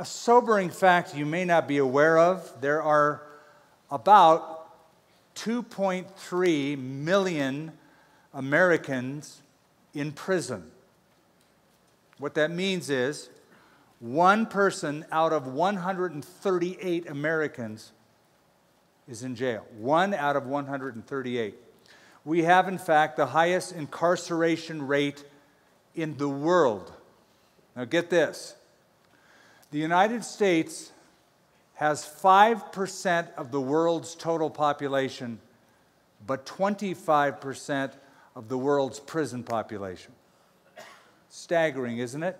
a sobering fact you may not be aware of there are about 2.3 million Americans in prison. What that means is one person out of 138 Americans is in jail. One out of 138. We have, in fact, the highest incarceration rate in the world. Now, get this the United States has 5% of the world's total population, but 25% of the world's prison population. Staggering, isn't it?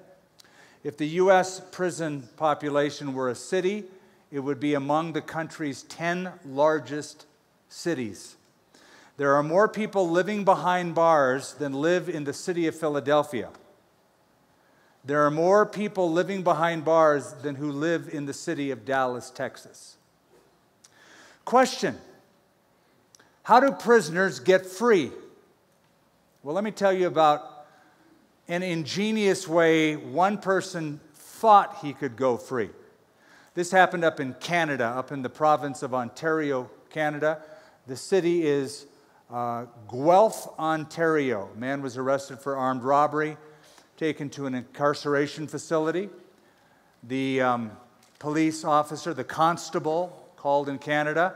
If the US prison population were a city, it would be among the country's 10 largest cities. There are more people living behind bars than live in the city of Philadelphia. There are more people living behind bars than who live in the city of Dallas, Texas. Question How do prisoners get free? Well, let me tell you about an ingenious way one person thought he could go free. This happened up in Canada, up in the province of Ontario, Canada. The city is uh, Guelph, Ontario. A man was arrested for armed robbery taken to an incarceration facility. The um, police officer, the constable called in Canada,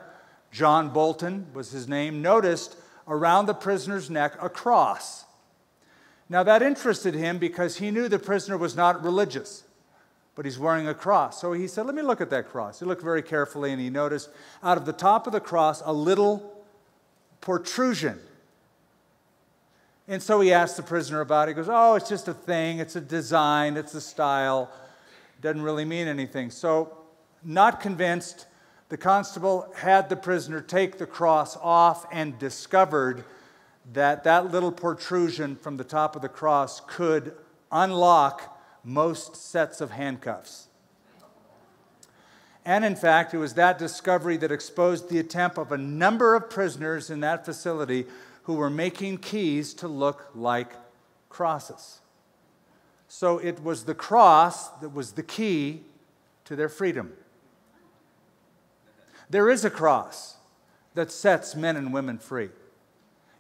John Bolton was his name, noticed around the prisoner's neck a cross. Now that interested him because he knew the prisoner was not religious, but he's wearing a cross. So he said, Let me look at that cross. He looked very carefully and he noticed out of the top of the cross a little protrusion and so he asked the prisoner about it. He goes, Oh, it's just a thing, it's a design, it's a style, doesn't really mean anything. So, not convinced, the constable had the prisoner take the cross off and discovered that that little protrusion from the top of the cross could unlock most sets of handcuffs. And in fact, it was that discovery that exposed the attempt of a number of prisoners in that facility who were making keys to look like crosses. So it was the cross that was the key to their freedom. There is a cross that sets men and women free.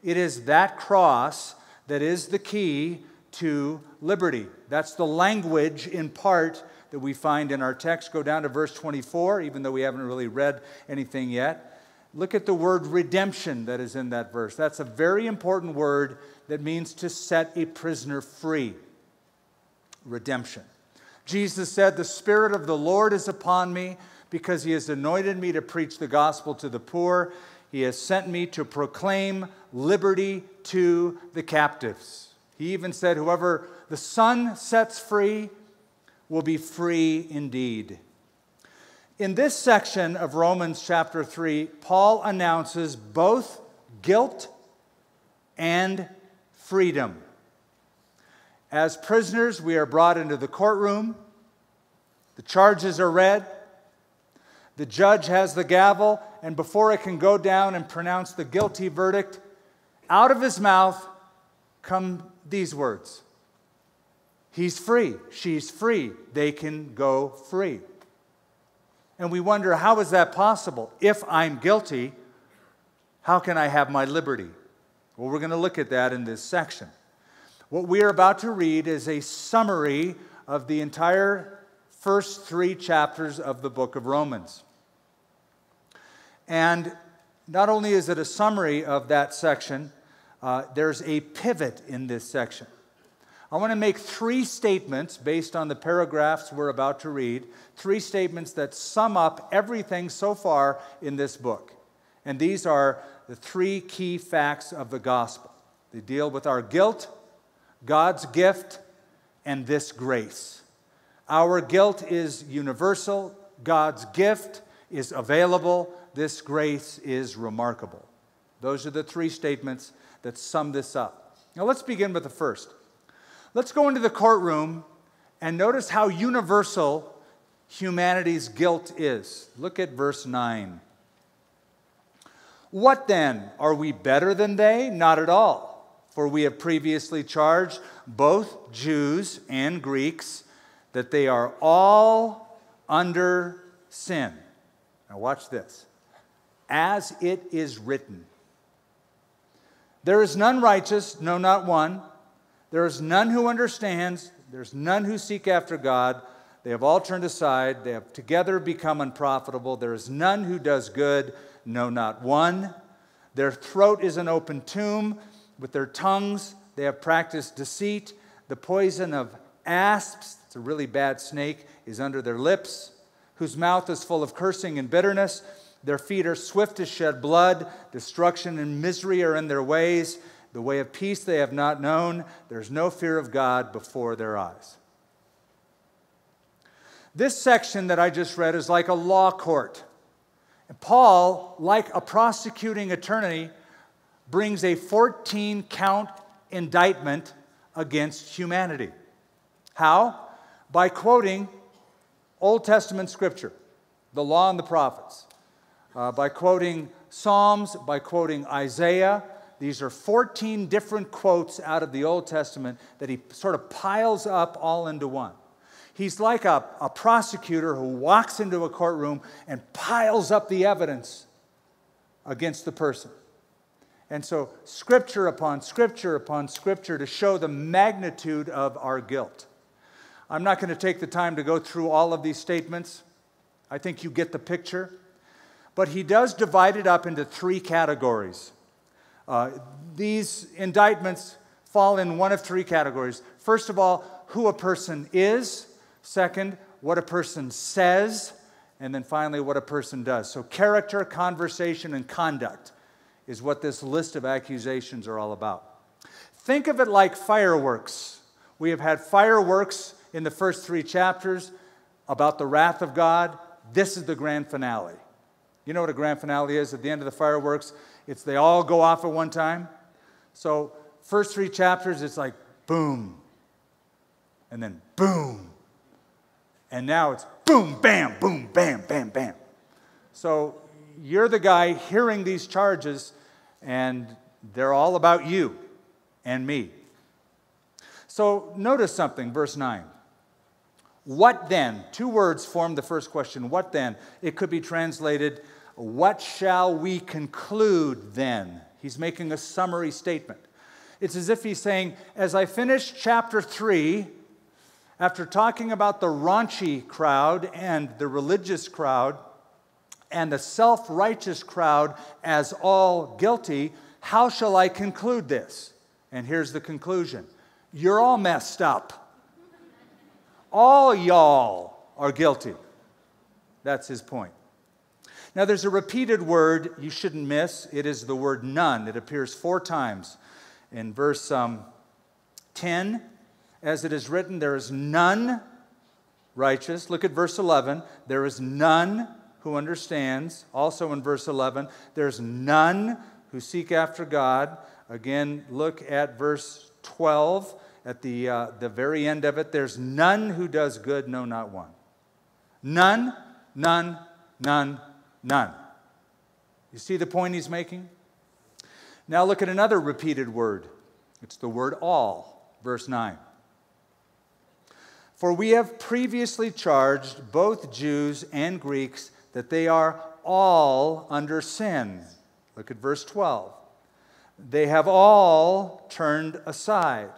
It is that cross that is the key to liberty. That's the language in part that we find in our text. Go down to verse 24, even though we haven't really read anything yet. Look at the word redemption that is in that verse. That's a very important word that means to set a prisoner free. Redemption. Jesus said, The Spirit of the Lord is upon me because he has anointed me to preach the gospel to the poor. He has sent me to proclaim liberty to the captives. He even said, Whoever the Son sets free will be free indeed. In this section of Romans chapter 3, Paul announces both guilt and freedom. As prisoners, we are brought into the courtroom, the charges are read, the judge has the gavel, and before it can go down and pronounce the guilty verdict, out of his mouth come these words. He's free, she's free, they can go free. And we wonder, how is that possible? If I'm guilty, how can I have my liberty? Well, we're going to look at that in this section. What we are about to read is a summary of the entire first three chapters of the book of Romans. And not only is it a summary of that section, uh, there's a pivot in this section. I want to make three statements based on the paragraphs we're about to read, three statements that sum up everything so far in this book. And these are the three key facts of the gospel. They deal with our guilt, God's gift, and this grace. Our guilt is universal, God's gift is available, this grace is remarkable. Those are the three statements that sum this up. Now let's begin with the first. Let's go into the courtroom and notice how universal humanity's guilt is. Look at verse 9. What then? Are we better than they? Not at all. For we have previously charged both Jews and Greeks that they are all under sin. Now, watch this. As it is written, there is none righteous, no, not one. There is none who understands. There's none who seek after God. They have all turned aside. They have together become unprofitable. There is none who does good, no, not one. Their throat is an open tomb. With their tongues, they have practiced deceit. The poison of asps, it's a really bad snake, is under their lips, whose mouth is full of cursing and bitterness. Their feet are swift to shed blood. Destruction and misery are in their ways. The way of peace they have not known. There's no fear of God before their eyes. This section that I just read is like a law court. And Paul, like a prosecuting attorney, brings a 14 count indictment against humanity. How? By quoting Old Testament scripture, the law and the prophets uh, by quoting Psalms, by quoting Isaiah. These are 14 different quotes out of the Old Testament that he sort of piles up all into one. He's like a, a prosecutor who walks into a courtroom and piles up the evidence against the person. And so, scripture upon scripture upon scripture to show the magnitude of our guilt. I'm not going to take the time to go through all of these statements. I think you get the picture. But he does divide it up into three categories. Uh, these indictments fall in one of three categories. First of all, who a person is. Second, what a person says. And then finally, what a person does. So, character, conversation, and conduct is what this list of accusations are all about. Think of it like fireworks. We have had fireworks in the first three chapters about the wrath of God. This is the grand finale. You know what a grand finale is at the end of the fireworks? It's they all go off at one time. So, first three chapters, it's like boom, and then boom. And now it's boom, bam, boom, bam, bam, bam. So, you're the guy hearing these charges, and they're all about you and me. So, notice something, verse 9. What then? Two words form the first question. What then? It could be translated, what shall we conclude then? He's making a summary statement. It's as if he's saying, as I finish chapter 3, after talking about the raunchy crowd and the religious crowd and the self righteous crowd as all guilty, how shall I conclude this? And here's the conclusion you're all messed up. All y'all are guilty. That's his point. Now, there's a repeated word you shouldn't miss. It is the word none. It appears four times. In verse um, 10, as it is written, there is none righteous. Look at verse 11. There is none who understands. Also in verse 11, there's none who seek after God. Again, look at verse 12. At the, uh, the very end of it, there's none who does good, no, not one. None, none, none, None. You see the point he's making? Now look at another repeated word. It's the word all, verse 9. For we have previously charged both Jews and Greeks that they are all under sin. Look at verse 12. They have all turned aside.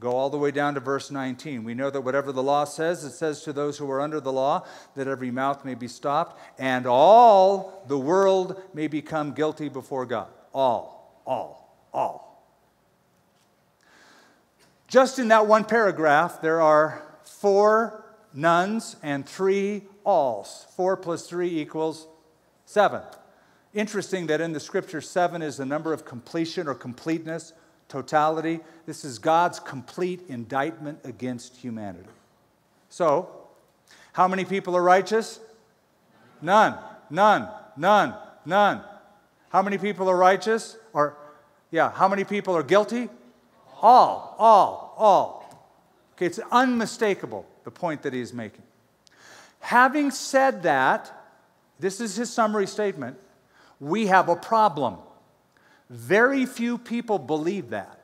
Go all the way down to verse 19. We know that whatever the law says, it says to those who are under the law that every mouth may be stopped, and all the world may become guilty before God. All, all, all. Just in that one paragraph, there are four nones and three alls. Four plus three equals seven. Interesting that in the scripture, seven is the number of completion or completeness totality. This is God's complete indictment against humanity. So, how many people are righteous? None, none, none, none. How many people are righteous? Or, yeah, how many people are guilty? All, all, all. Okay, it's unmistakable, the point that he is making. Having said that, this is his summary statement, we have a problem. Very few people believe that.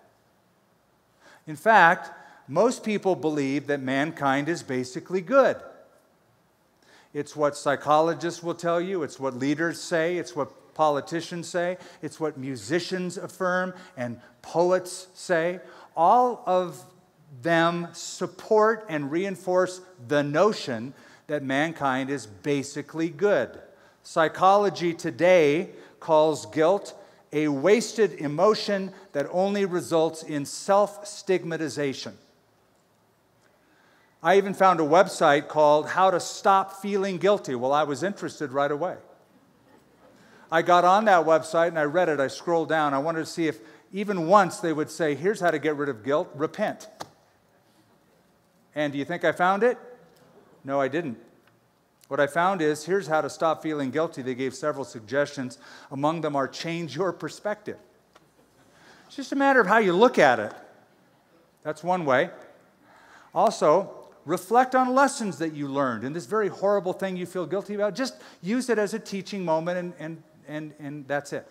In fact, most people believe that mankind is basically good. It's what psychologists will tell you, it's what leaders say, it's what politicians say, it's what musicians affirm and poets say. All of them support and reinforce the notion that mankind is basically good. Psychology today calls guilt a wasted emotion that only results in self stigmatization. I even found a website called How to Stop Feeling Guilty. Well, I was interested right away. I got on that website and I read it. I scrolled down. I wanted to see if even once they would say, Here's how to get rid of guilt repent. And do you think I found it? No, I didn't. What I found is here's how to stop feeling guilty. They gave several suggestions. Among them are change your perspective. It's just a matter of how you look at it. That's one way. Also, reflect on lessons that you learned in this very horrible thing you feel guilty about. Just use it as a teaching moment, and, and, and, and that's it.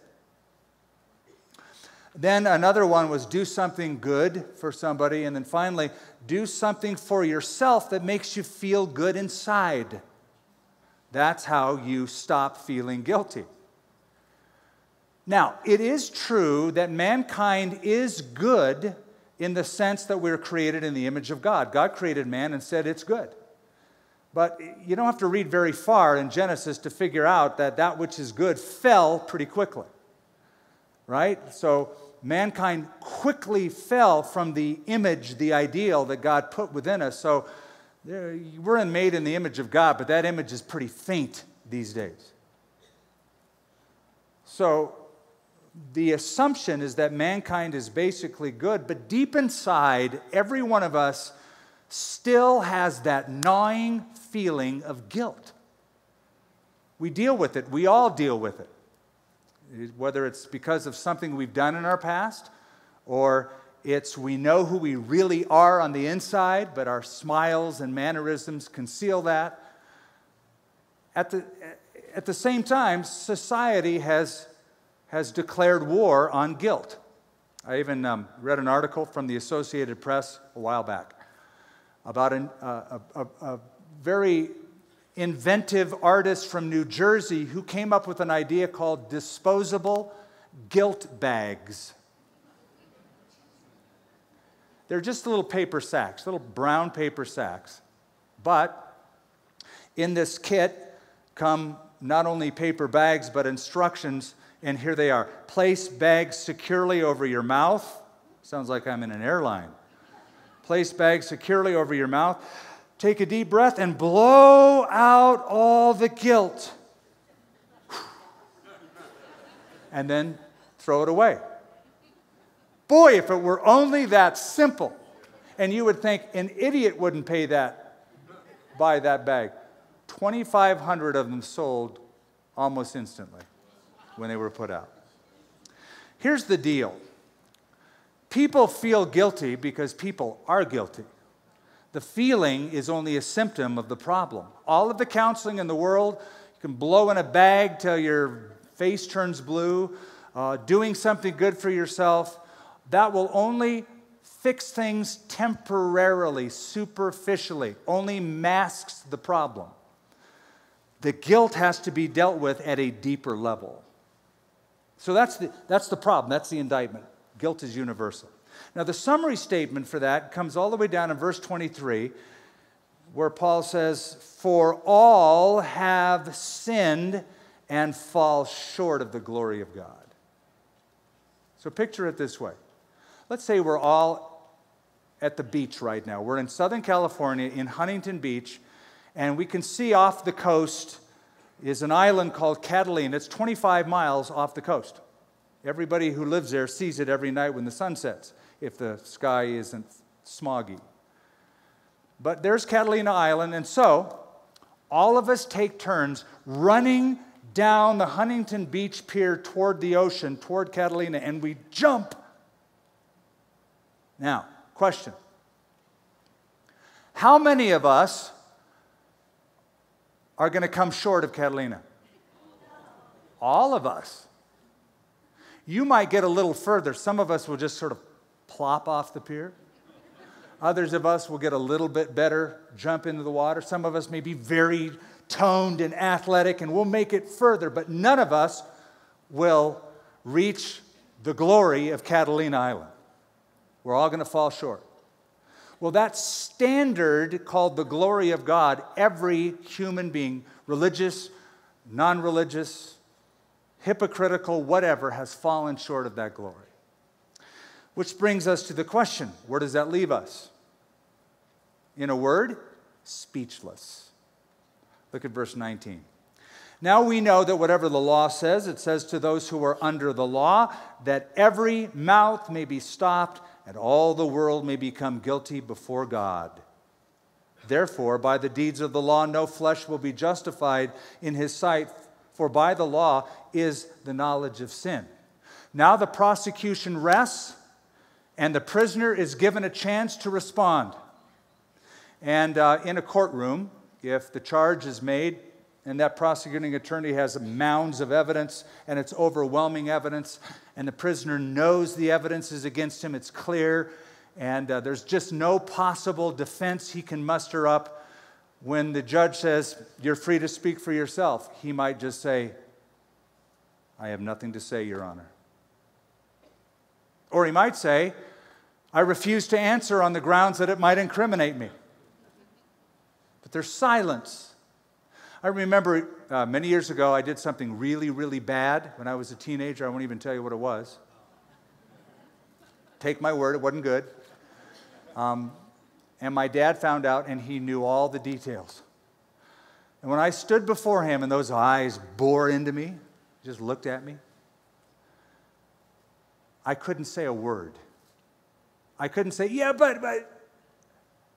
Then another one was do something good for somebody. And then finally, do something for yourself that makes you feel good inside. That's how you stop feeling guilty. Now, it is true that mankind is good in the sense that we're created in the image of God. God created man and said it's good. But you don't have to read very far in Genesis to figure out that that which is good fell pretty quickly. Right? So mankind quickly fell from the image, the ideal that God put within us. So we're made in the image of God, but that image is pretty faint these days. So the assumption is that mankind is basically good, but deep inside, every one of us still has that gnawing feeling of guilt. We deal with it, we all deal with it. Whether it's because of something we've done in our past or it's we know who we really are on the inside, but our smiles and mannerisms conceal that. At the, at the same time, society has, has declared war on guilt. I even um, read an article from the Associated Press a while back about an, uh, a, a, a very inventive artist from New Jersey who came up with an idea called disposable guilt bags. They're just little paper sacks, little brown paper sacks. But in this kit come not only paper bags, but instructions, and here they are. Place bags securely over your mouth. Sounds like I'm in an airline. Place bags securely over your mouth. Take a deep breath and blow out all the guilt. And then throw it away. Boy, if it were only that simple. And you would think an idiot wouldn't pay that, buy that bag. 2,500 of them sold almost instantly when they were put out. Here's the deal people feel guilty because people are guilty. The feeling is only a symptom of the problem. All of the counseling in the world, you can blow in a bag till your face turns blue, uh, doing something good for yourself that will only fix things temporarily, superficially, only masks the problem. The guilt has to be dealt with at a deeper level. So that's the, that's the problem, that's the indictment. Guilt is universal. Now, the summary statement for that comes all the way down in verse 23, where Paul says, For all have sinned and fall short of the glory of God. So picture it this way Let's say we're all at the beach right now. We're in Southern California in Huntington Beach, and we can see off the coast is an island called Catalina. It's 25 miles off the coast. Everybody who lives there sees it every night when the sun sets, if the sky isn't smoggy. But there's Catalina Island, and so all of us take turns running down the Huntington Beach Pier toward the ocean, toward Catalina, and we jump now, question How many of us are going to come short of Catalina? All of us. You might get a little further. Some of us will just sort of plop off the pier. Others of us will get a little bit better jump into the water. Some of us may be very toned and athletic, and we'll make it further, but none of us will reach the glory of Catalina Island. We're all going to fall short. Well, that standard called the glory of God, every human being, religious, non religious, hypocritical, whatever, has fallen short of that glory. Which brings us to the question where does that leave us? In a word, speechless. Look at verse 19. Now we know that whatever the law says, it says to those who are under the law, that every mouth may be stopped and all the world may become guilty before God. Therefore, by the deeds of the law, no flesh will be justified in his sight, for by the law is the knowledge of sin. Now the prosecution rests, and the prisoner is given a chance to respond. And uh, in a courtroom, if the charge is made and that prosecuting attorney has mounds of evidence and it's overwhelming evidence, and the prisoner knows the evidence is against him, it's clear, and uh, there's just no possible defense he can muster up. When the judge says, You're free to speak for yourself, he might just say, I have nothing to say, Your Honor. Or he might say, I refuse to answer on the grounds that it might incriminate me. But there's silence. I remember uh, many years ago, I did something really, really bad when I was a teenager. I won't even tell you what it was. Take my word, it wasn't good. Um, and my dad found out, and he knew all the details. And when I stood before him, and those eyes bore into me, just looked at me, I couldn't say a word. I couldn't say, yeah, but, but.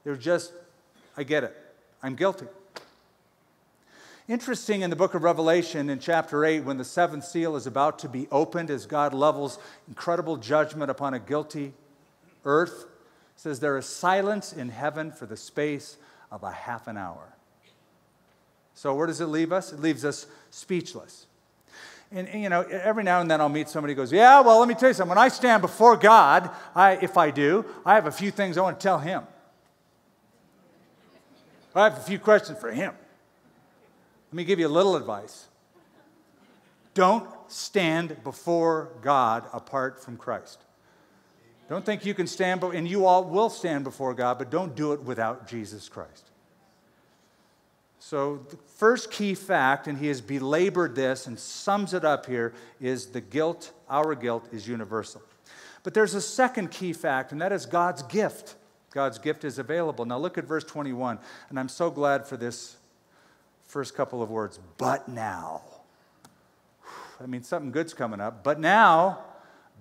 They're just, I get it. I'm guilty. Interesting in the book of Revelation in chapter 8, when the seventh seal is about to be opened as God levels incredible judgment upon a guilty earth, says there is silence in heaven for the space of a half an hour. So, where does it leave us? It leaves us speechless. And, you know, every now and then I'll meet somebody who goes, Yeah, well, let me tell you something. When I stand before God, I, if I do, I have a few things I want to tell Him. I have a few questions for Him. Let me give you a little advice. Don't stand before God apart from Christ. Don't think you can stand, and you all will stand before God, but don't do it without Jesus Christ. So, the first key fact, and he has belabored this and sums it up here, is the guilt, our guilt, is universal. But there's a second key fact, and that is God's gift. God's gift is available. Now, look at verse 21, and I'm so glad for this first couple of words, but now. I mean, something good's coming up. But now,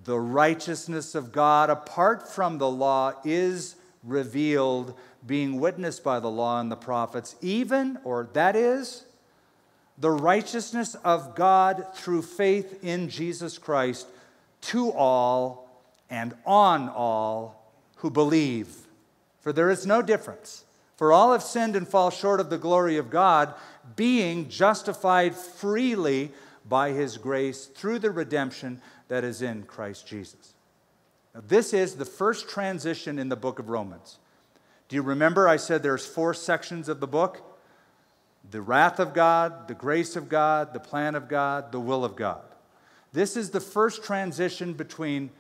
the righteousness of God apart from the law is revealed, being witnessed by the law and the prophets, even, or that is, the righteousness of God through faith in Jesus Christ to all and on all who believe. For there is no difference. For all have sinned and fall short of the glory of God, being justified freely by his grace through the redemption that is in Christ Jesus. Now, this is the first transition in the book of Romans. Do you remember I said there's four sections of the book? The wrath of God, the grace of God, the plan of God, the will of God. This is the first transition between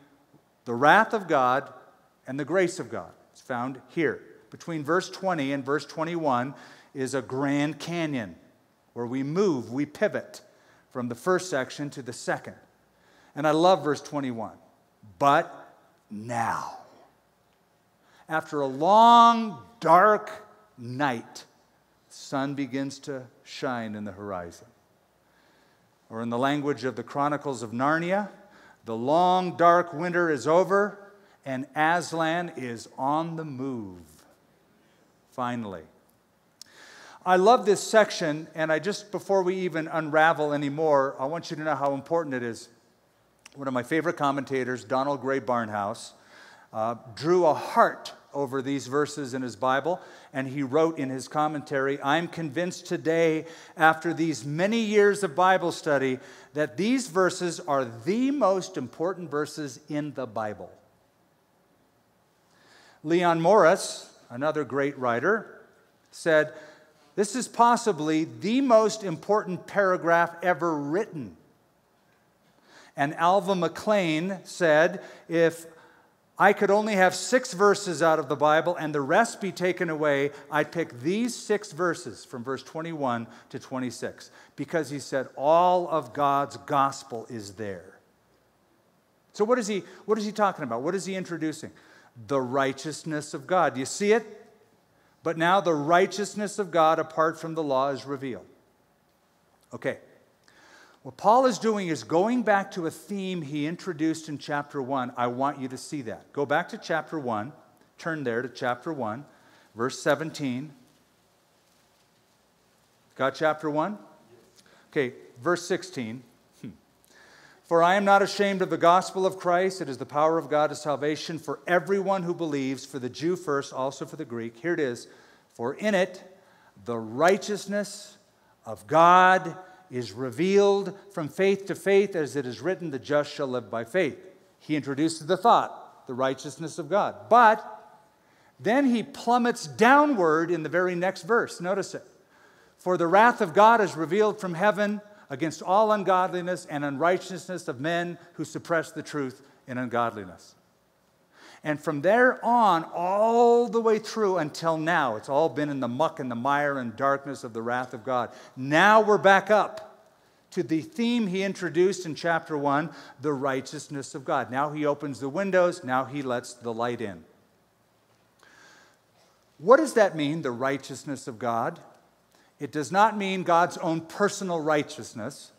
the wrath of God and the grace of God. It's found here. Between verse 20 and verse 21 is a Grand Canyon where we move, we pivot from the first section to the second. And I love verse 21. But now, after a long, dark night, sun begins to shine in the horizon. Or in the language of the Chronicles of Narnia, the long, dark winter is over and Aslan is on the move. Finally. I love this section, and I just, before we even unravel anymore, I want you to know how important it is. One of my favorite commentators, Donald Grey Barnhouse, uh, drew a heart over these verses in his Bible, and he wrote in his commentary I'm convinced today, after these many years of Bible study, that these verses are the most important verses in the Bible. Leon Morris, another great writer, said, This is possibly the most important paragraph ever written. And Alva McClain said, if I could only have six verses out of the Bible and the rest be taken away, I'd pick these six verses from verse 21 to 26 because he said all of God's gospel is there. So, what is he, what is he talking about? What is he introducing? The righteousness of God. Do you see it? But now the righteousness of God apart from the law is revealed. Okay. What Paul is doing is going back to a theme he introduced in chapter 1. I want you to see that. Go back to chapter 1. Turn there to chapter 1, verse 17. Got chapter 1? Okay, verse 16. For I am not ashamed of the gospel of Christ. It is the power of God to salvation for everyone who believes, for the Jew first, also for the Greek. Here it is. For in it, the righteousness of God is revealed from faith to faith, as it is written, the just shall live by faith. He introduces the thought, the righteousness of God. But then he plummets downward in the very next verse. Notice it. For the wrath of God is revealed from heaven against all ungodliness and unrighteousness of men who suppress the truth in ungodliness. And from there on, all the way through until now, it's all been in the muck and the mire and darkness of the wrath of God. Now we're back up to the theme he introduced in chapter 1 the righteousness of God. Now he opens the windows, now he lets the light in. What does that mean, the righteousness of God? It does not mean God's own personal righteousness.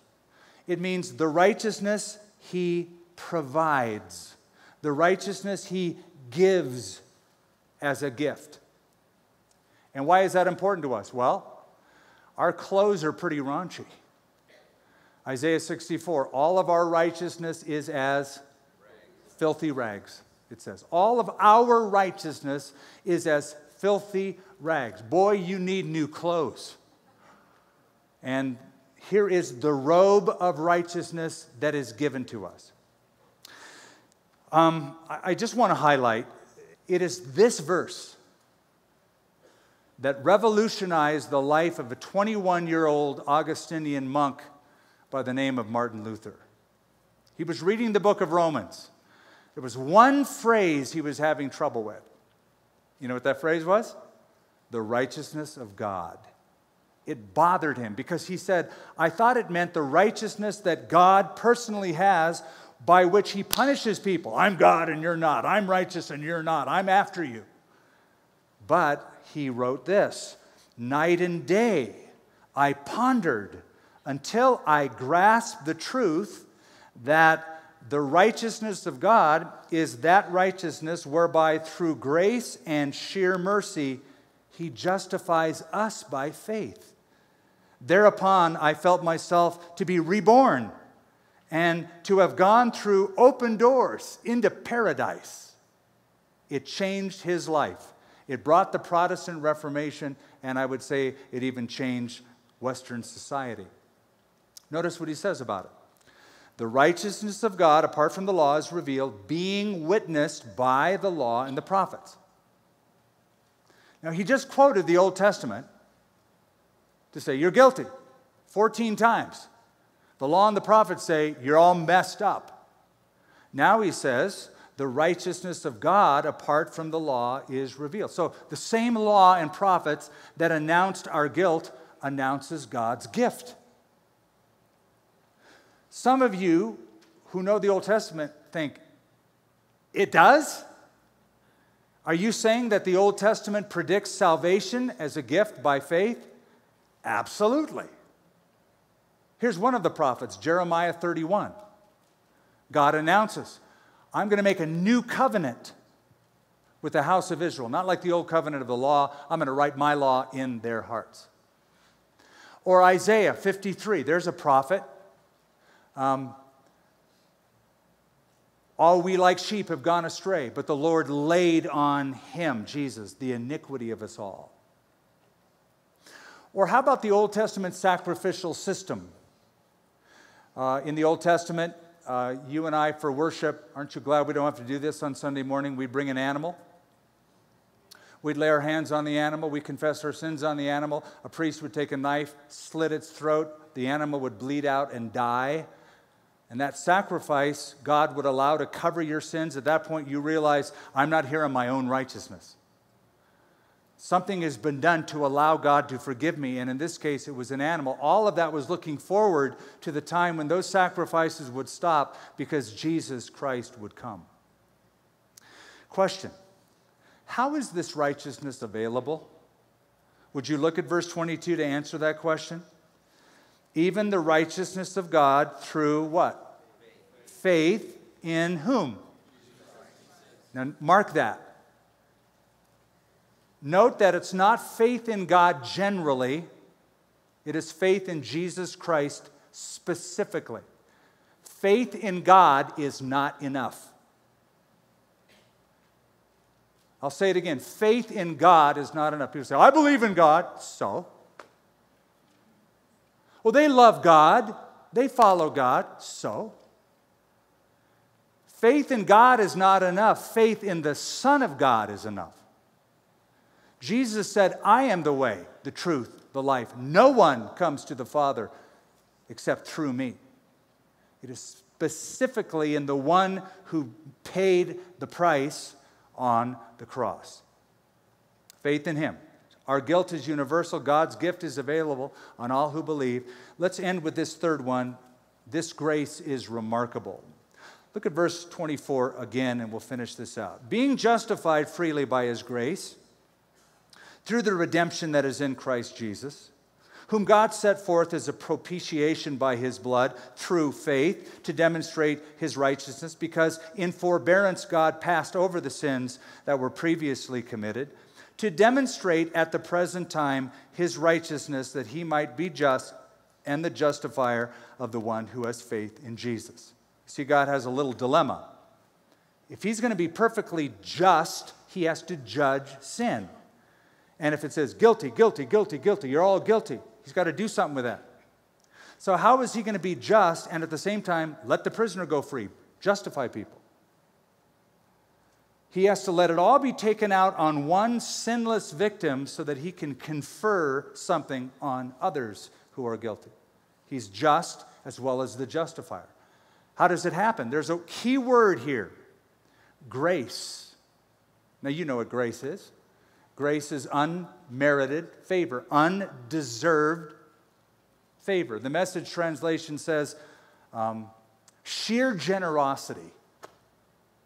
It means the righteousness he provides the righteousness he gives as a gift. And why is that important to us? Well, our clothes are pretty raunchy. Isaiah 64 all of our righteousness is as filthy rags, it says. All of our righteousness is as filthy rags. Boy, you need new clothes. And here is the robe of righteousness that is given to us. Um, I just want to highlight it is this verse that revolutionized the life of a 21 year old Augustinian monk by the name of Martin Luther. He was reading the book of Romans. There was one phrase he was having trouble with. You know what that phrase was? The righteousness of God. It bothered him because he said, I thought it meant the righteousness that God personally has by which he punishes people. I'm God and you're not. I'm righteous and you're not. I'm after you. But he wrote this Night and day I pondered until I grasped the truth that the righteousness of God is that righteousness whereby through grace and sheer mercy he justifies us by faith. Thereupon I felt myself to be reborn and to have gone through open doors into paradise. It changed his life. It brought the Protestant Reformation, and I would say it even changed Western society. Notice what he says about it. The righteousness of God, apart from the law, is revealed, being witnessed by the law and the prophets. Now, he just quoted the Old Testament to say, You're guilty 14 times. The law and the prophets say, You're all messed up. Now he says, The righteousness of God apart from the law is revealed. So the same law and prophets that announced our guilt announces God's gift. Some of you who know the Old Testament think, It does? Are you saying that the Old Testament predicts salvation as a gift by faith? Absolutely. Here's one of the prophets, Jeremiah 31. God announces, I'm going to make a new covenant with the house of Israel. Not like the old covenant of the law, I'm going to write my law in their hearts. Or Isaiah 53, there's a prophet. Um, all we like sheep have gone astray, but the Lord laid on him, Jesus, the iniquity of us all. Or how about the Old Testament sacrificial system? Uh, in the Old Testament, uh, you and I, for worship, aren't you glad we don't have to do this on Sunday morning? We'd bring an animal. We'd lay our hands on the animal, we confess our sins on the animal. A priest would take a knife, slit its throat, the animal would bleed out and die. And that sacrifice God would allow to cover your sins. At that point, you realize, I'm not here in my own righteousness. Something has been done to allow God to forgive me. And in this case, it was an animal. All of that was looking forward to the time when those sacrifices would stop because Jesus Christ would come. Question How is this righteousness available? Would you look at verse 22 to answer that question? even the righteousness of God through what? Faith in whom? Now, mark that. Note that it's not faith in God generally, it is faith in Jesus Christ specifically. Faith in God is not enough. I'll say it again faith in God is not enough. People say, I believe in God. So? Well, they love God, they follow God, so. Faith in God is not enough, faith in the Son of God is enough. Jesus said, I am the way, the truth, the life. No one comes to the Father except through me. It is specifically in the one who paid the price on the cross. Faith in Him. Our guilt is universal. God's gift is available on all who believe. Let's end with this third one. This grace is remarkable. Look at verse 24 again, and we'll finish this out. Being justified freely by his grace through the redemption that is in Christ Jesus, whom God set forth as a propitiation by his blood through faith to demonstrate his righteousness, because in forbearance God passed over the sins that were previously committed to demonstrate at the present time his righteousness, that he might be just and the justifier of the one who has faith in Jesus. See, God has a little dilemma. If he's going to be perfectly just, he has to judge sin. And if it says guilty, guilty, guilty, guilty, you're all guilty, he's got to do something with that. So, how is he going to be just and at the same time let the prisoner go free, justify people? He has to let it all be taken out on one sinless victim so that he can confer something on others who are guilty. He's just as well as the justifier. How does it happen? There's a key word here grace. Now, you know what grace is. Grace is unmerited favor, undeserved favor. The message translation says um, sheer generosity.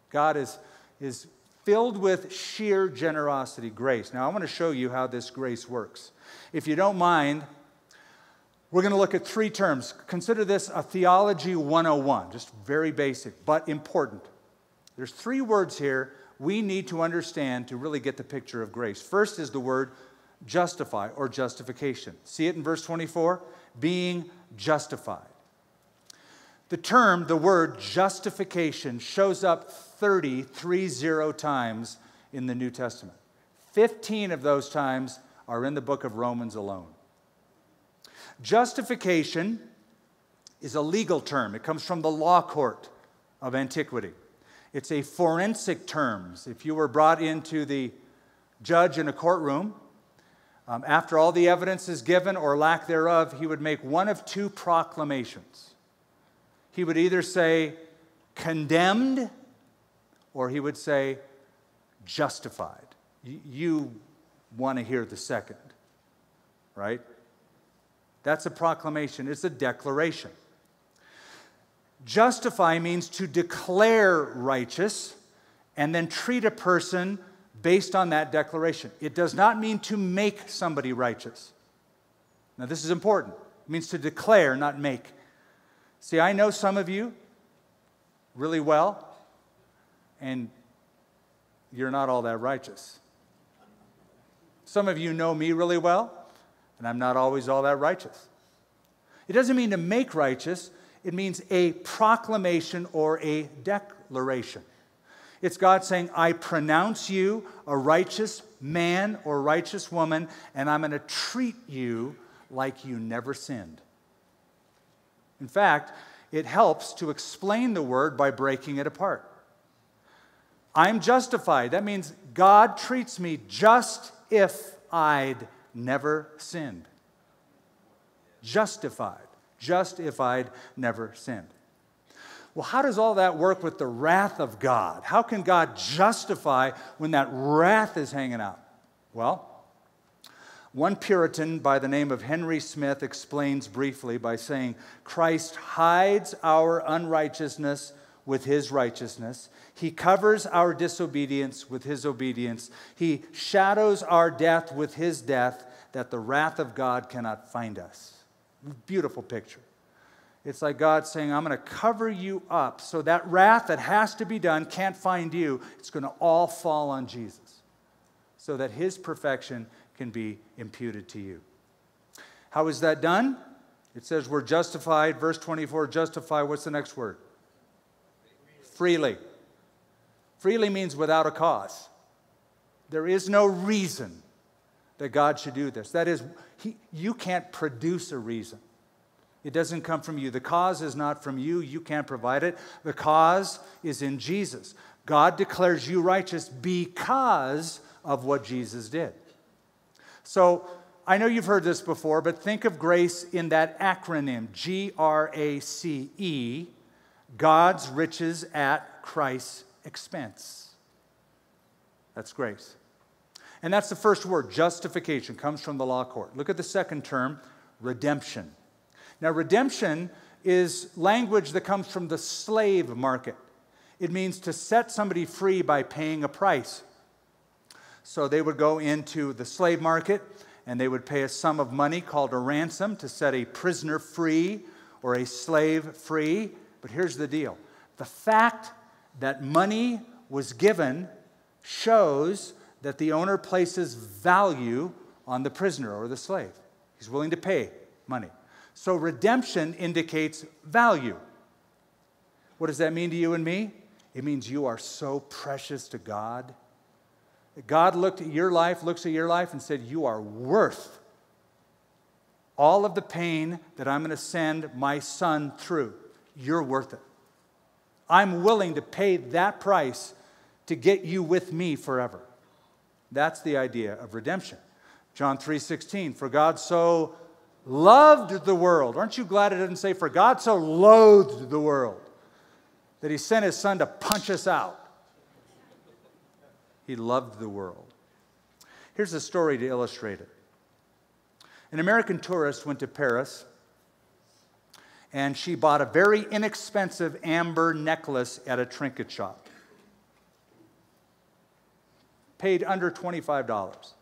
God is is filled with sheer generosity, grace. Now, I want to show you how this grace works. If you don't mind, we're going to look at three terms. Consider this a theology 101, just very basic, but important. There's three words here we need to understand to really get the picture of grace. First is the word justify or justification. See it in verse 24? Being justified. The term, the word justification, shows up 30, three zero times in the New Testament. 15 of those times are in the book of Romans alone. Justification is a legal term, it comes from the law court of antiquity. It's a forensic term. If you were brought into the judge in a courtroom, um, after all the evidence is given or lack thereof, he would make one of two proclamations he would either say condemned or he would say justified. You want to hear the second, right? That's a proclamation, it's a declaration. Justify means to declare righteous and then treat a person based on that declaration. It does not mean to make somebody righteous. Now, this is important. It means to declare, not make. See, I know some of you really well, and you're not all that righteous. Some of you know me really well, and I'm not always all that righteous. It doesn't mean to make righteous, it means a proclamation or a declaration. It's God saying, I pronounce you a righteous man or righteous woman, and I'm going to treat you like you never sinned. In fact, it helps to explain the word by breaking it apart. I'm justified. That means God treats me just if I'd never sinned. Justified, just if I'd never sinned. Well, how does all that work with the wrath of God? How can God justify when that wrath is hanging out? Well, one Puritan by the name of Henry Smith explains briefly by saying, Christ hides our unrighteousness with his righteousness. He covers our disobedience with his obedience. He shadows our death with his death, that the wrath of God cannot find us. Beautiful picture. It's like God saying, I'm going to cover you up so that wrath that has to be done can't find you. It's going to all fall on Jesus so that his perfection can be imputed to you. How is that done? It says we're justified. Verse 24, justify. What's the next word? Freely. Freely means without a cause. There is no reason that God should do this. That is, he, you can't produce a reason. It doesn't come from you. The cause is not from you. You can't provide it. The cause is in Jesus. God declares you righteous because of what Jesus did. So I know you've heard this before, but think of grace in that acronym G R A C E God's riches at Christ's expense. That's grace. And that's the first word, justification, comes from the law court. Look at the second term, redemption. Now, redemption is language that comes from the slave market. It means to set somebody free by paying a price. So they would go into the slave market and they would pay a sum of money called a ransom to set a prisoner free or a slave free. But here's the deal the fact that money was given shows that the owner places value on the prisoner or the slave. He's willing to pay money. So redemption indicates value. What does that mean to you and me? It means you are so precious to God. God looked at your life, looks at your life, and said, You are worth all of the pain that I'm going to send my son through. You're worth it. I'm willing to pay that price to get you with me forever. That's the idea of redemption. John 3:16, for God so loved the world. Aren't you glad it doesn't say, For God so loathed the world that he sent his son to punch us out? He loved the world. Here's a story to illustrate it. An American tourist went to Paris and she bought a very inexpensive amber necklace at a trinket shop. Paid under $25.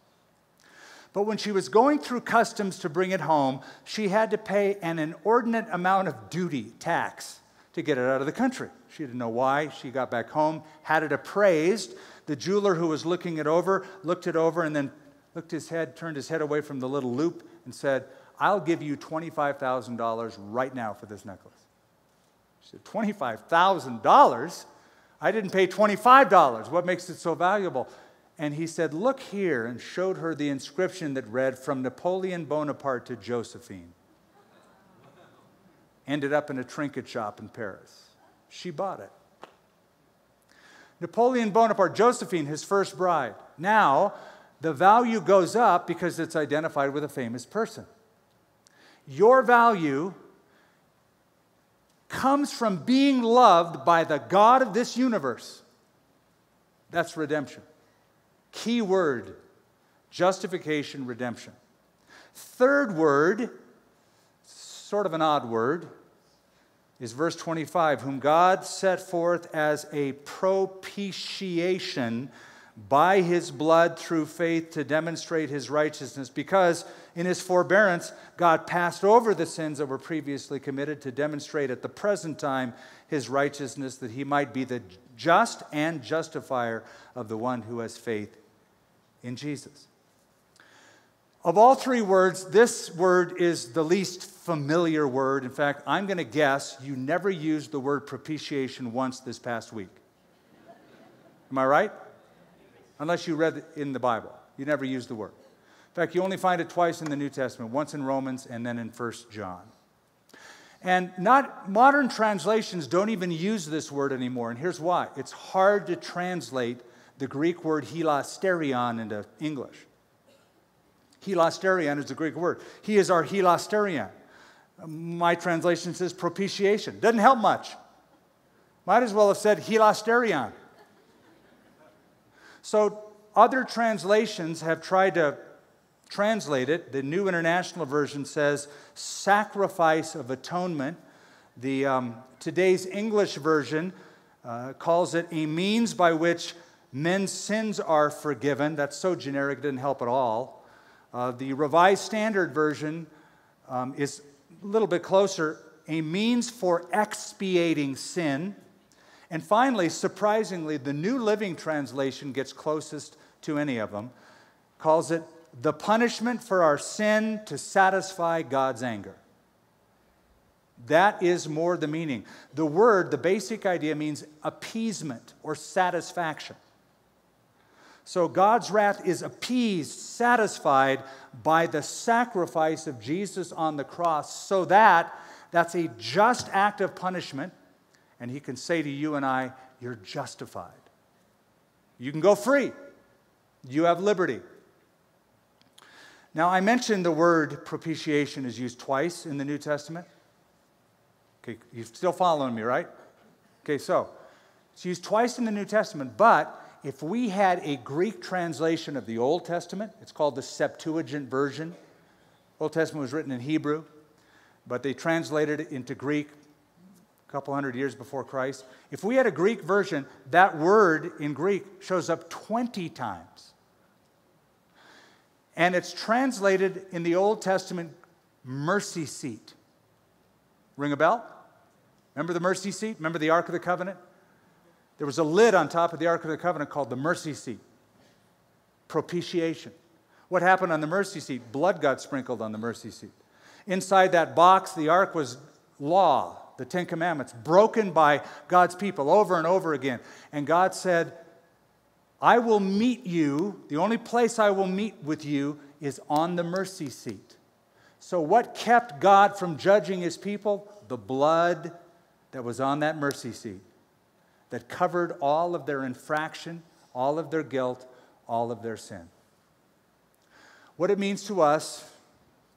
But when she was going through customs to bring it home, she had to pay an inordinate amount of duty, tax, to get it out of the country. She didn't know why. She got back home, had it appraised. The jeweler who was looking it over looked it over and then looked his head, turned his head away from the little loupe, and said, I'll give you $25,000 right now for this necklace. She said, $25,000? I didn't pay $25. What makes it so valuable? And he said, Look here, and showed her the inscription that read, From Napoleon Bonaparte to Josephine. Ended up in a trinket shop in Paris. She bought it. Napoleon Bonaparte, Josephine, his first bride. Now, the value goes up because it's identified with a famous person. Your value comes from being loved by the God of this universe. That's redemption. Key word justification, redemption. Third word, sort of an odd word, is verse 25, whom God set forth as a propitiation by his blood through faith to demonstrate his righteousness, because in his forbearance, God passed over the sins that were previously committed to demonstrate at the present time his righteousness, that he might be the just and justifier of the one who has faith in Jesus. Of all three words, this word is the least familiar word. In fact, I'm going to guess you never used the word propitiation once this past week. Am I right? Unless you read it in the Bible. You never used the word. In fact, you only find it twice in the New Testament, once in Romans and then in 1 John. And not modern translations don't even use this word anymore, and here's why. It's hard to translate the Greek word hilasterion into English. Hilasterion is the Greek word. He is our hilasterion. My translation says propitiation. Doesn't help much. Might as well have said hilasterion. So other translations have tried to translate it. The New International Version says sacrifice of atonement. The um, today's English version uh, calls it a means by which men's sins are forgiven. That's so generic, it didn't help at all. Uh, the Revised Standard Version um, is a little bit closer a means for expiating sin. And finally, surprisingly, the New Living Translation gets closest to any of them, calls it the punishment for our sin to satisfy God's anger. That is more the meaning. The word, the basic idea means appeasement or satisfaction. So God's wrath is appeased, satisfied by the sacrifice of Jesus on the cross, so that that's a just act of punishment, and He can say to you and I, You're justified. You can go free, you have liberty. Now, I mentioned the word propitiation is used twice in the New Testament. Okay, you're still following me, right? Okay, so it's used twice in the New Testament, but if we had a Greek translation of the Old Testament, it's called the Septuagint version. Old Testament was written in Hebrew, but they translated it into Greek a couple hundred years before Christ. If we had a Greek version, that word in Greek shows up 20 times. And it's translated in the Old Testament mercy seat. Ring a bell? Remember the mercy seat? Remember the Ark of the Covenant? There was a lid on top of the Ark of the Covenant called the mercy seat. Propitiation. What happened on the mercy seat? Blood got sprinkled on the mercy seat. Inside that box, the ark was law, the Ten Commandments, broken by God's people over and over again. And God said, I will meet you, the only place I will meet with you is on the mercy seat. So, what kept God from judging his people? The blood that was on that mercy seat that covered all of their infraction, all of their guilt, all of their sin. What it means to us,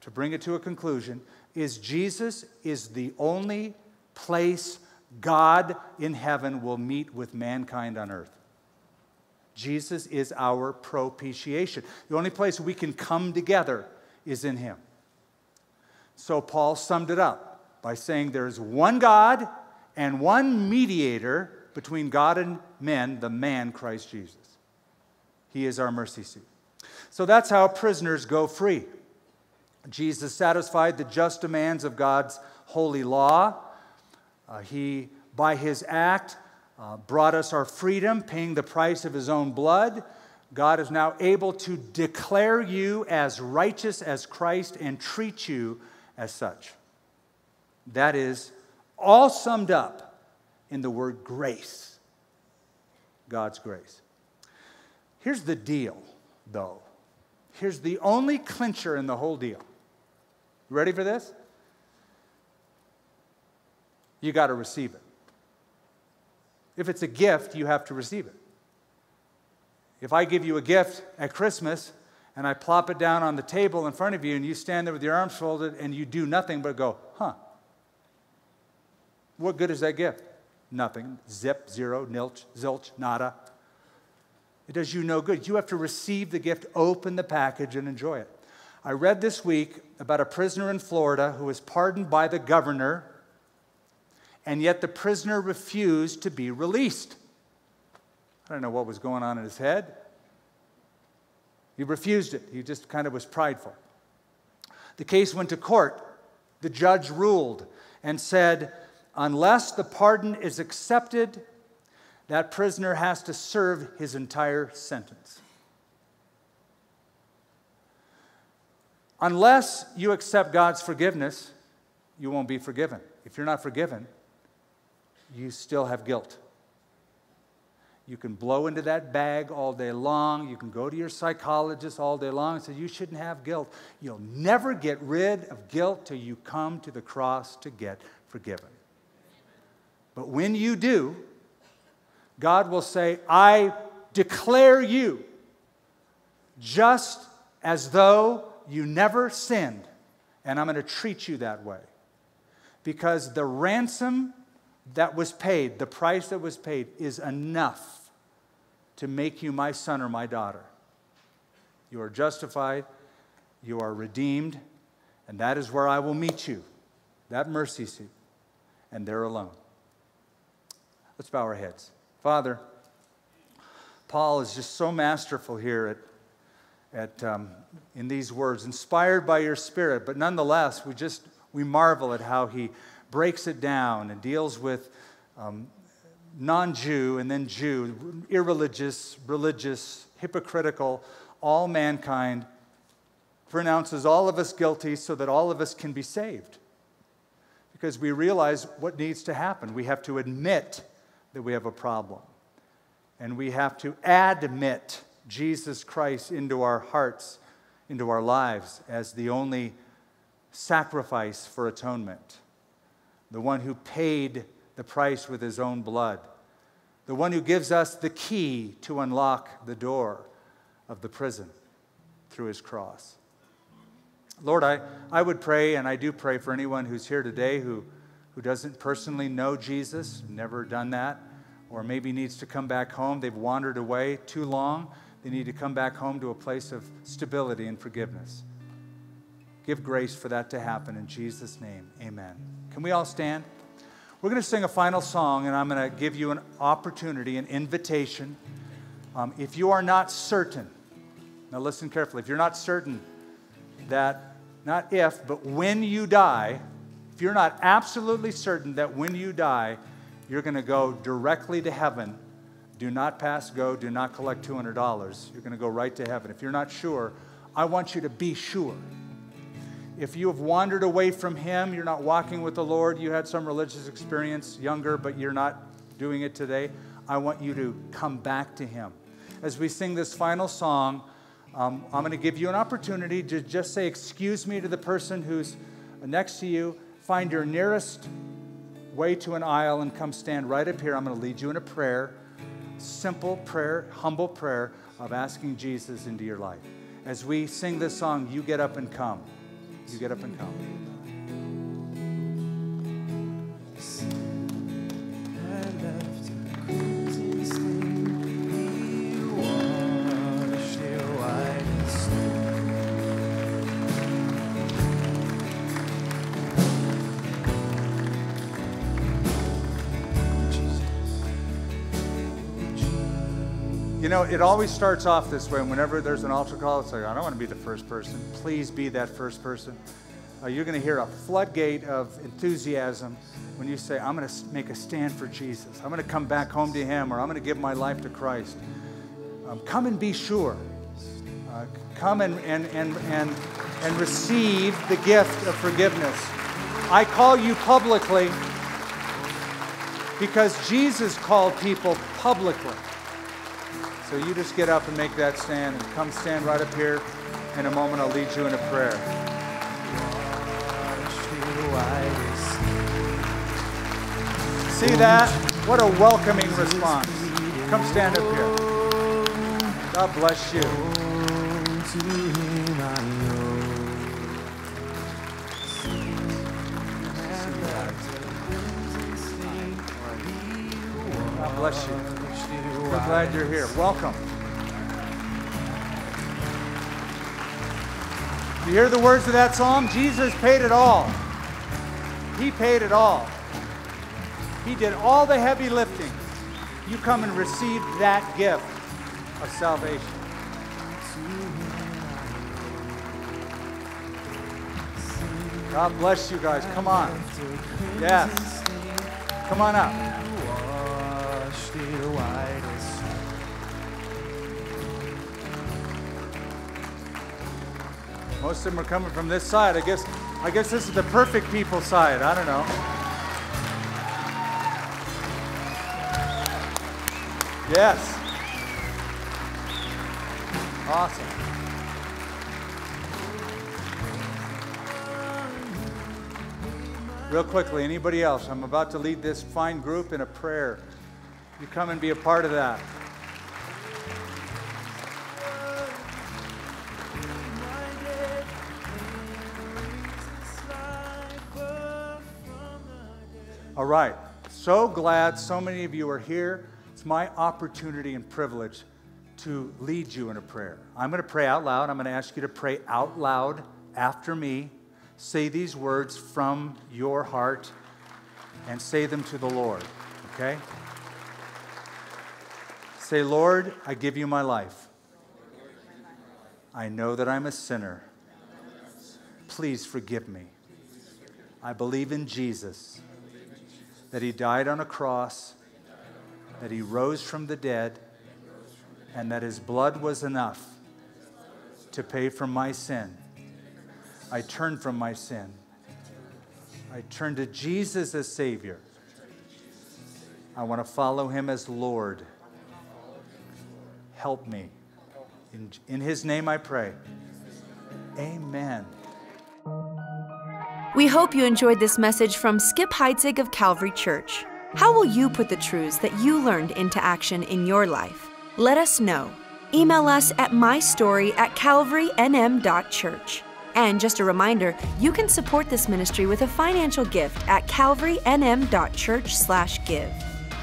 to bring it to a conclusion, is Jesus is the only place God in heaven will meet with mankind on earth. Jesus is our propitiation. The only place we can come together is in Him. So Paul summed it up by saying there's one God and one mediator between God and men, the man Christ Jesus. He is our mercy seat. So that's how prisoners go free. Jesus satisfied the just demands of God's holy law. Uh, he, by his act, uh, brought us our freedom, paying the price of his own blood. God is now able to declare you as righteous as Christ and treat you as such. That is all summed up in the word grace. God's grace. Here's the deal, though. Here's the only clincher in the whole deal. Ready for this? You got to receive it. If it's a gift, you have to receive it. If I give you a gift at Christmas and I plop it down on the table in front of you and you stand there with your arms folded and you do nothing but go, huh, what good is that gift? Nothing. Zip, zero, nilch, zilch, nada. It does you no good. You have to receive the gift, open the package, and enjoy it. I read this week about a prisoner in Florida who was pardoned by the governor and yet the prisoner refused to be released. I don't know what was going on in his head. He refused it, he just kind of was prideful. The case went to court. The judge ruled and said, unless the pardon is accepted, that prisoner has to serve his entire sentence. Unless you accept God's forgiveness, you won't be forgiven. If you're not forgiven, you still have guilt. You can blow into that bag all day long. You can go to your psychologist all day long and say, You shouldn't have guilt. You'll never get rid of guilt till you come to the cross to get forgiven. But when you do, God will say, I declare you just as though you never sinned, and I'm going to treat you that way. Because the ransom that was paid, the price that was paid, is enough to make you my son or my daughter. You are justified, you are redeemed, and that is where I will meet you, that mercy seat, and there alone. Let's bow our heads. Father, Paul is just so masterful here at, at, um, in these words, inspired by your spirit, but nonetheless, we just we marvel at how he breaks it down and deals with um, non Jew and then Jew, irreligious, religious, hypocritical, all mankind, pronounces all of us guilty so that all of us can be saved. Because we realize what needs to happen. We have to admit that we have a problem. And we have to admit Jesus Christ into our hearts, into our lives, as the only sacrifice for atonement, the one who paid the price with his own blood, the one who gives us the key to unlock the door of the prison through his cross. Lord, I, I would pray, and I do pray for anyone who's here today who, who doesn't personally know Jesus, never done that, or maybe needs to come back home. They've wandered away too long. They need to come back home to a place of stability and forgiveness. Give grace for that to happen in Jesus' name. Amen. Can we all stand? We're going to sing a final song, and I'm going to give you an opportunity, an invitation. Um, if you are not certain, now listen carefully, if you're not certain that, not if, but when you die, if you're not absolutely certain that when you die, you're going to go directly to heaven, do not pass go, do not collect $200. You're going to go right to heaven. If you're not sure, I want you to be sure. If you have wandered away from Him, you're not walking with the Lord, you had some religious experience younger, but you're not doing it today, I want you to come back to Him. As we sing this final song, um, I'm going to give you an opportunity to just say, Excuse me to the person who's next to you. Find your nearest way to an aisle and come stand right up here. I'm going to lead you in a prayer. Simple prayer, humble prayer of asking Jesus into your life. As we sing this song, you get up and come. You get up and come. It always starts off this way. Whenever there's an altar call, it's like, I don't want to be the first person. Please be that first person. Uh, you're going to hear a floodgate of enthusiasm when you say, I'm going to make a stand for Jesus. I'm going to come back home to Him, or I'm going to give my life to Christ. Um, come and be sure. Uh, come and, and, and, and, and receive the gift of forgiveness. I call you publicly because Jesus called people publicly. So you just get up and make that stand and come stand right up here. In a moment, I'll lead you in a prayer. See that? What a welcoming response. Come stand up here. God bless you. God bless you. We're glad you're here. Welcome. You hear the words of that song? Jesus paid it all. He paid it all. He did all the heavy lifting. You come and receive that gift of salvation. God bless you guys. Come on. Yes. Come on up. Most of them are coming from this side. I guess, I guess this is the perfect people side. I don't know. Yes. Awesome. Real quickly, anybody else? I'm about to lead this fine group in a prayer. You come and be a part of that. All right. So glad so many of you are here. It's my opportunity and privilege to lead you in a prayer. I'm going to pray out loud. I'm going to ask you to pray out loud after me. Say these words from your heart and say them to the Lord, okay? Say, Lord, I give you my life. I know that I'm a sinner. Please forgive me. I believe in Jesus, that he died on a cross, that he rose from the dead, and that his blood was enough to pay for my sin. I turn from my sin. I turn to Jesus as Savior. I want to follow him as Lord. Help me. In, in his name I pray. Amen. We hope you enjoyed this message from Skip Heitzig of Calvary Church. How will you put the truths that you learned into action in your life? Let us know. Email us at mystory at calvarynm.church. And just a reminder, you can support this ministry with a financial gift at calvarynm.church/give.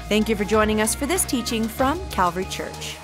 Thank you for joining us for this teaching from Calvary Church.